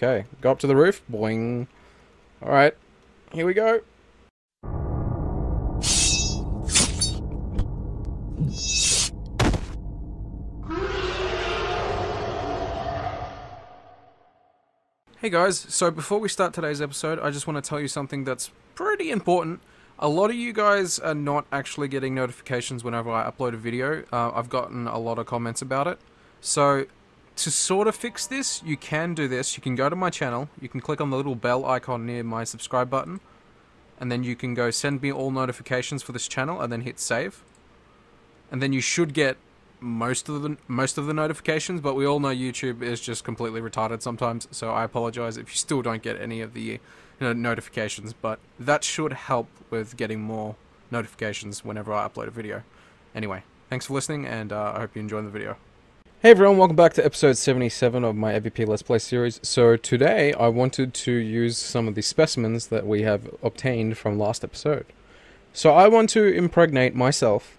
Okay, go up to the roof. Boing. Alright, here we go. Hey guys, so before we start today's episode, I just want to tell you something that's pretty important. A lot of you guys are not actually getting notifications whenever I upload a video. Uh, I've gotten a lot of comments about it. So, to sort of fix this, you can do this. You can go to my channel, you can click on the little bell icon near my subscribe button, and then you can go send me all notifications for this channel, and then hit save. And then you should get most of the most of the notifications, but we all know YouTube is just completely retarded sometimes. So I apologize if you still don't get any of the you know, notifications, but that should help with getting more notifications whenever I upload a video. Anyway, thanks for listening, and uh, I hope you enjoy the video. Hey everyone, welcome back to episode 77 of my AVP Let's Play series. So today I wanted to use some of the specimens that we have obtained from last episode. So I want to impregnate myself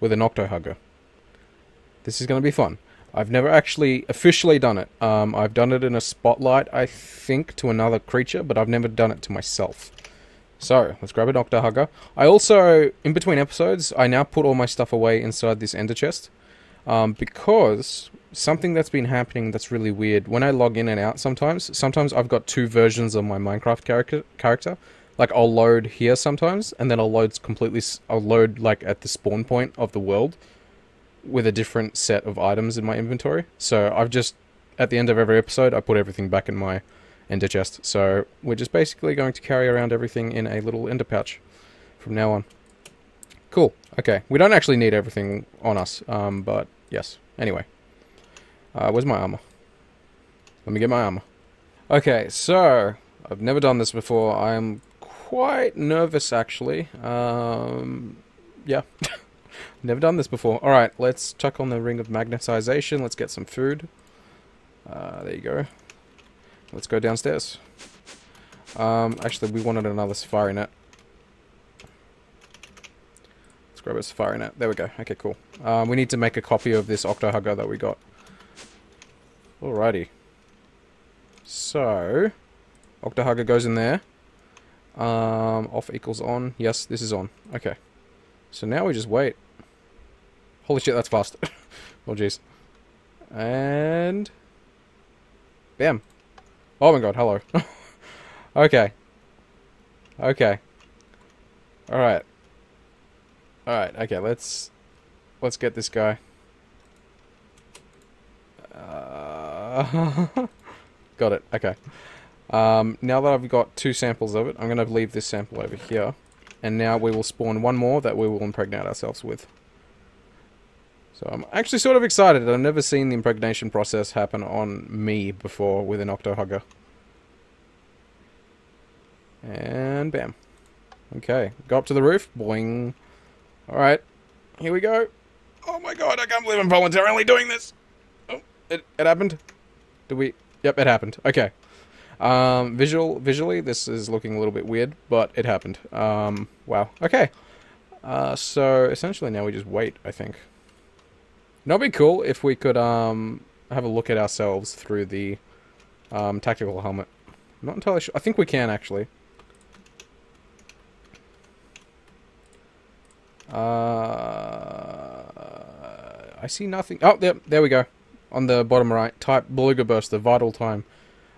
with an Octohugger. This is going to be fun. I've never actually officially done it. Um, I've done it in a spotlight, I think, to another creature, but I've never done it to myself. So, let's grab a Octohugger. I also, in between episodes, I now put all my stuff away inside this ender chest. Um, because something that's been happening that's really weird, when I log in and out sometimes, sometimes I've got two versions of my Minecraft character. character. Like, I'll load here sometimes, and then I'll load completely, I'll load, like, at the spawn point of the world with a different set of items in my inventory. So I've just, at the end of every episode, I put everything back in my ender chest. So we're just basically going to carry around everything in a little ender pouch from now on. Cool. Okay. We don't actually need everything on us, um, but yes. Anyway. Uh, where's my armor? Let me get my armor. Okay, so, I've never done this before. I am quite nervous, actually. Um, yeah. Never done this before. Alright, let's chuck on the ring of magnetization. Let's get some food. Uh, there you go. Let's go downstairs. Um, actually, we wanted another safari net. A safari net. There we go. Okay, cool. Um, we need to make a copy of this Octohugger that we got. Alrighty. So, Octohugger goes in there. Um, off equals on. Yes, this is on. Okay. So now we just wait. Holy shit, that's fast. oh, jeez. And... Bam. Oh my god, hello. okay. Okay. Alright. Alright, okay, let's... Let's get this guy. Uh, got it, okay. Um, now that I've got two samples of it, I'm going to leave this sample over here. And now we will spawn one more that we will impregnate ourselves with. So I'm actually sort of excited. I've never seen the impregnation process happen on me before with an Octohugger. And bam. Okay, go up to the roof. Boing. Alright, here we go. Oh my god, I can't believe I'm voluntarily doing this. Oh, it, it happened. Did we... Yep, it happened. Okay. Um, visual, visually, this is looking a little bit weird, but it happened. Um, wow. Okay. Uh, so, essentially now we just wait, I think. It'd be cool if we could um, have a look at ourselves through the um, tactical helmet. I'm not entirely sure. I think we can, actually. Uh, I see nothing. Oh, there, there we go. On the bottom right, type Beluga Burst, the vital time.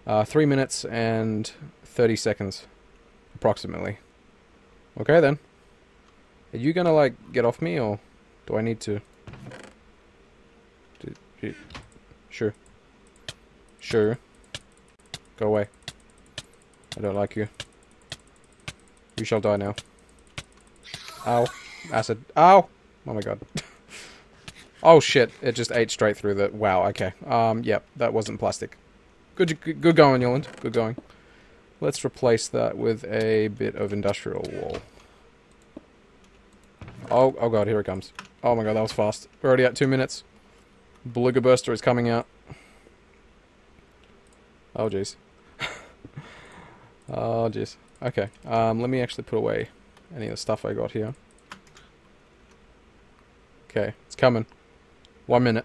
Uh, 3 minutes and 30 seconds, approximately. Okay, then. Are you gonna, like, get off me, or do I need to... Sure. Sure. Go away. I don't like you. You shall die now. Ow. Acid. Ow! Oh my god. oh shit, it just ate straight through the... Wow, okay. Um, yep, that wasn't plastic. Good, good, good going, Uland. Good going. Let's replace that with a bit of industrial wall. Oh, oh god, here it comes. Oh my god, that was fast. We're already at two minutes. Beluga Burster is coming out. Oh, jeez. oh, jeez. Okay, um, let me actually put away any of the stuff I got here. Okay, it's coming. One minute.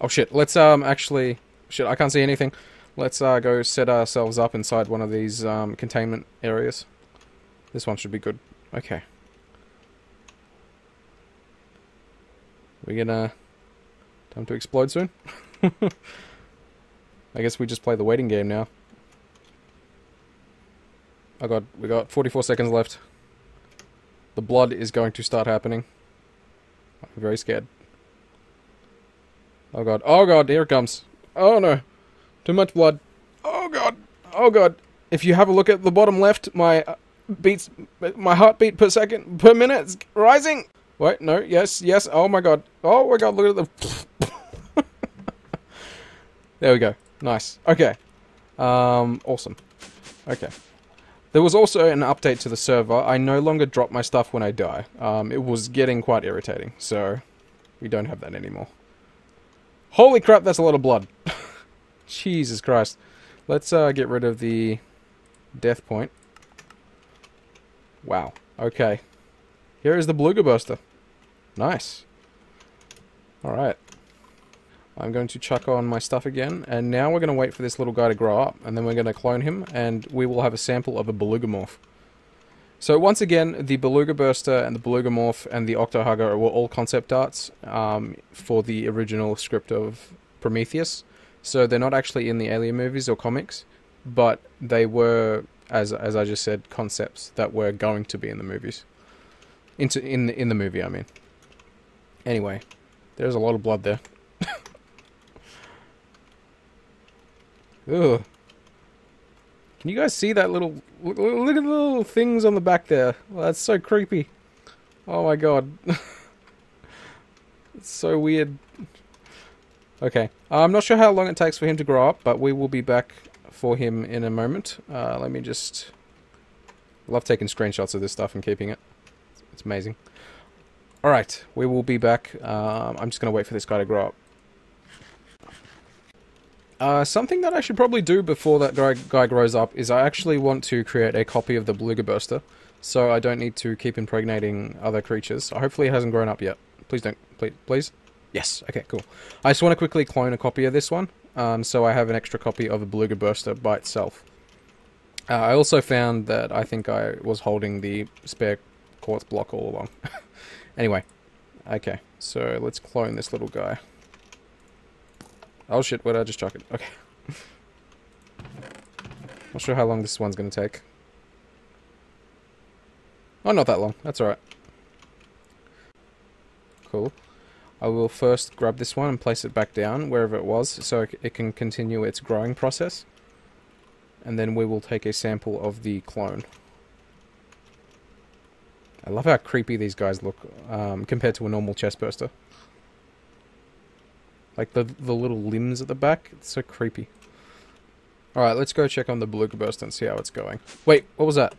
Oh shit, let's um actually... Shit, I can't see anything. Let's uh, go set ourselves up inside one of these um, containment areas. This one should be good. Okay. We're gonna... Time to explode soon? I guess we just play the waiting game now. I got we got 44 seconds left. The blood is going to start happening. I'm very scared. Oh god. Oh god, here it comes. Oh no. Too much blood. Oh god. Oh god. If you have a look at the bottom left, my uh, beats my heartbeat per second per minute is rising. Wait, no. Yes, yes. Oh my god. Oh my god, look at the There we go. Nice. Okay. Um awesome. Okay. There was also an update to the server. I no longer drop my stuff when I die. Um, it was getting quite irritating, so we don't have that anymore. Holy crap, that's a lot of blood. Jesus Christ. Let's uh, get rid of the death point. Wow. Okay. Here is the Beluga Burster. Nice. Alright. I'm going to chuck on my stuff again, and now we're going to wait for this little guy to grow up, and then we're going to clone him, and we will have a sample of a Beluga Morph. So once again, the Beluga Burster and the Beluga Morph and the Octohugger were all concept arts um, for the original script of Prometheus. So they're not actually in the Alien movies or comics, but they were, as as I just said, concepts that were going to be in the movies. Into in the, in the movie, I mean. Anyway, there's a lot of blood there. Ugh. Can you guys see that little... Look, at the little things on the back there. Well, that's so creepy. Oh my god. it's so weird. Okay. I'm not sure how long it takes for him to grow up, but we will be back for him in a moment. Uh, let me just... Love taking screenshots of this stuff and keeping it. It's amazing. Alright, we will be back. Um, I'm just going to wait for this guy to grow up. Uh, something that I should probably do before that guy, guy grows up is I actually want to create a copy of the Beluga so I don't need to keep impregnating other creatures. Hopefully it hasn't grown up yet. Please don't. Please. Please? Yes. Okay, cool. I just want to quickly clone a copy of this one, um, so I have an extra copy of a Beluga Burster by itself. Uh, I also found that I think I was holding the spare quartz block all along. anyway, okay, so let's clone this little guy. Oh shit, what did I just chuck it? Okay. Not sure how long this one's gonna take. Oh, not that long. That's alright. Cool. I will first grab this one and place it back down wherever it was so it can continue its growing process. And then we will take a sample of the clone. I love how creepy these guys look um, compared to a normal chest burster. Like the the little limbs at the back. It's so creepy. Alright, let's go check on the Beluga Burst and see how it's going. Wait, what was that?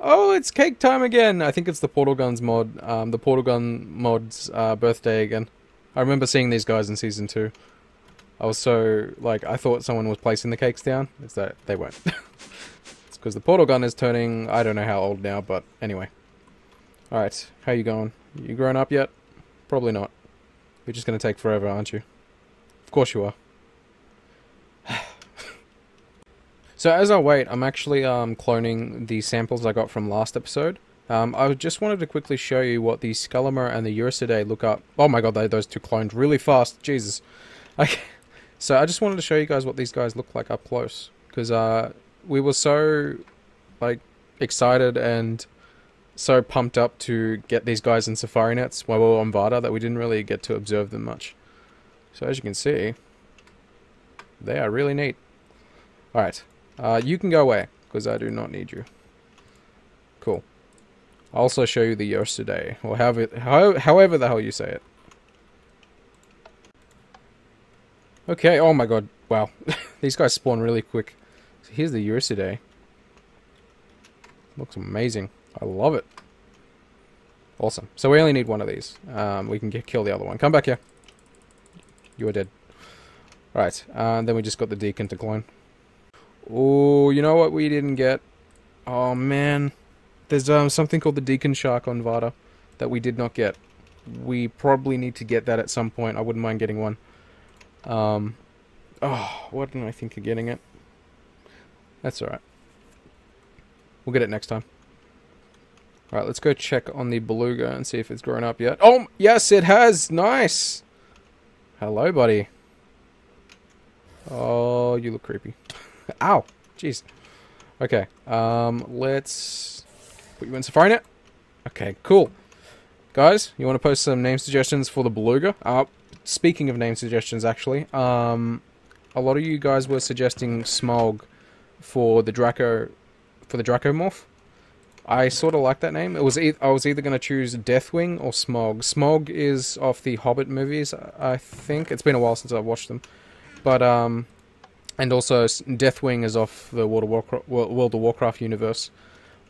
Oh, it's cake time again! I think it's the Portal Guns mod. Um, the Portal Gun mod's uh, birthday again. I remember seeing these guys in Season 2. I was so, like, I thought someone was placing the cakes down. It's that they weren't. it's because the Portal Gun is turning, I don't know how old now, but anyway. Alright, how you going? You grown up yet? Probably not. You're just going to take forever, aren't you? Of course you are. so as I wait, I'm actually um, cloning the samples I got from last episode. Um, I just wanted to quickly show you what the Scullamer and the Ursidae look up. Oh my god, they, those two cloned really fast. Jesus. Okay. So I just wanted to show you guys what these guys look like up close. Because uh, we were so like excited and so pumped up to get these guys in Safari Nets while we were on Varda that we didn't really get to observe them much. So as you can see, they are really neat. Alright, uh, you can go away, because I do not need you. Cool. I'll also show you the Ursidae, or however, however the hell you say it. Okay, oh my god, wow. These guys spawn really quick. So here's the Ursidae. Looks amazing. I love it. Awesome. So we only need one of these. Um, we can get, kill the other one. Come back here. You are dead. Right, and then we just got the Deacon to clone. Oh, you know what we didn't get? Oh, man. There's um, something called the Deacon Shark on Varda that we did not get. We probably need to get that at some point. I wouldn't mind getting one. Um, Oh, why didn't I think of getting it? That's alright. We'll get it next time. Alright, let's go check on the beluga and see if it's grown up yet. Oh, yes, it has! Nice! Hello, buddy. Oh, you look creepy. Ow! Jeez. Okay, um, let's put you in SafariNet. Okay, cool. Guys, you want to post some name suggestions for the beluga? Uh, speaking of name suggestions, actually, um, a lot of you guys were suggesting Smaug for the Draco, for the Dracomorph. I sort of like that name. It was e I was either going to choose Deathwing or Smaug. Smaug is off the Hobbit movies, I think. It's been a while since I've watched them, but um, and also Deathwing is off the World of Warcraft, World of Warcraft universe.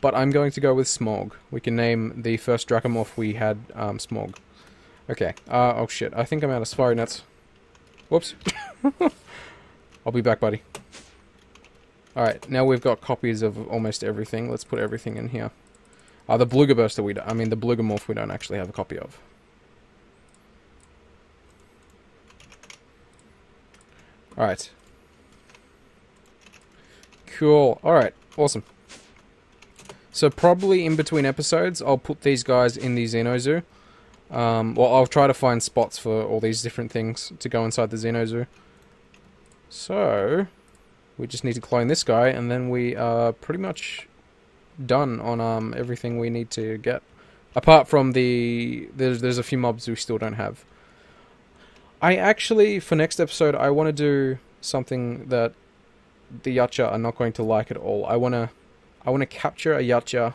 But I'm going to go with Smaug. We can name the first Dracomorph we had um, Smaug. Okay. Uh, oh shit. I think I'm out of SafariNets. Whoops. I'll be back, buddy. Alright, now we've got copies of almost everything. Let's put everything in here. Uh, the Beluga Burster we I mean the Morph we don't actually have a copy of. Alright. Cool. Alright, awesome. So probably in between episodes, I'll put these guys in the Xeno Zoo. Um, well, I'll try to find spots for all these different things to go inside the Xeno Zoo. So, we just need to clone this guy, and then we are pretty much done on um, everything we need to get. Apart from the... There's, there's a few mobs we still don't have. I actually, for next episode, I want to do something that the Yautja are not going to like at all. I want to I want to capture a Yautja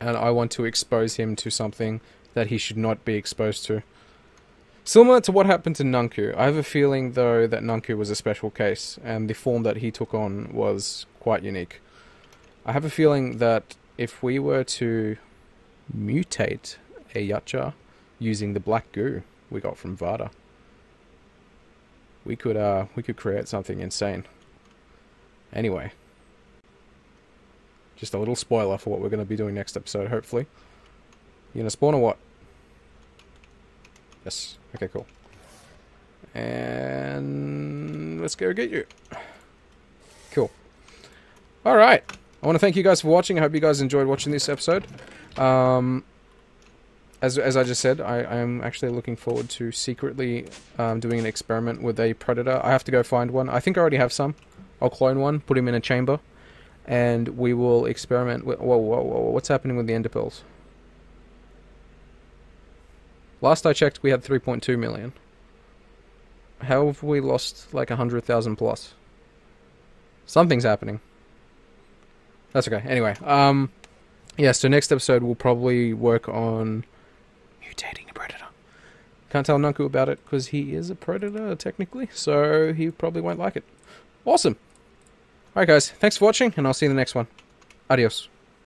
and I want to expose him to something that he should not be exposed to. Similar to what happened to Nunku, I have a feeling though that Nunku was a special case and the form that he took on was quite unique. I have a feeling that if we were to mutate a Yautja using the black goo we got from Varda, we could uh we could create something insane. Anyway, just a little spoiler for what we're going to be doing next episode, hopefully. You gonna spawn or what? Yes. Okay, cool. And let's go get you. Cool. Alright. I want to thank you guys for watching. I hope you guys enjoyed watching this episode. Um, as, as I just said, I, am actually looking forward to secretly um, doing an experiment with a predator. I have to go find one. I think I already have some. I'll clone one, put him in a chamber, and we will experiment with... Whoa, whoa, whoa, what's happening with the ender pearls? Last I checked, we had 3.2 million. How have we lost like 100,000 plus? Something's happening. That's okay. Anyway, um, yeah, so next episode we'll probably work on mutating a predator. Can't tell Nunku about it because he is a predator technically, so he probably won't like it. Awesome. Alright guys, thanks for watching, and I'll see you in the next one. Adios.